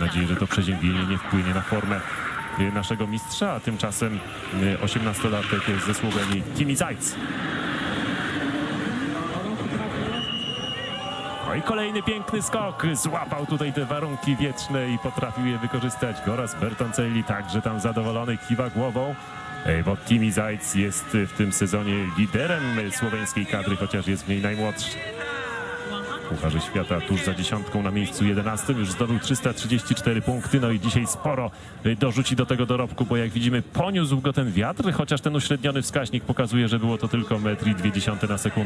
nadzieję, że to przeziębienie nie wpłynie na formę y, naszego mistrza, a tymczasem y, 18-latek ze Słowenii Timi Zajc. No i kolejny piękny skok. Złapał tutaj te warunki wietrzne i potrafił je wykorzystać. Goraz Bertoncelli także tam zadowolony kiwa głową. Bo Timi Zajc jest w tym sezonie liderem słoweńskiej kadry, chociaż jest w niej najmłodszy. Pucharze Świata tuż za dziesiątką na miejscu 11 już zdobył 334 punkty, no i dzisiaj sporo dorzuci do tego dorobku, bo jak widzimy poniósł go ten wiatr, chociaż ten uśredniony wskaźnik pokazuje, że było to tylko metr i dwie dziesiąte na sekundę.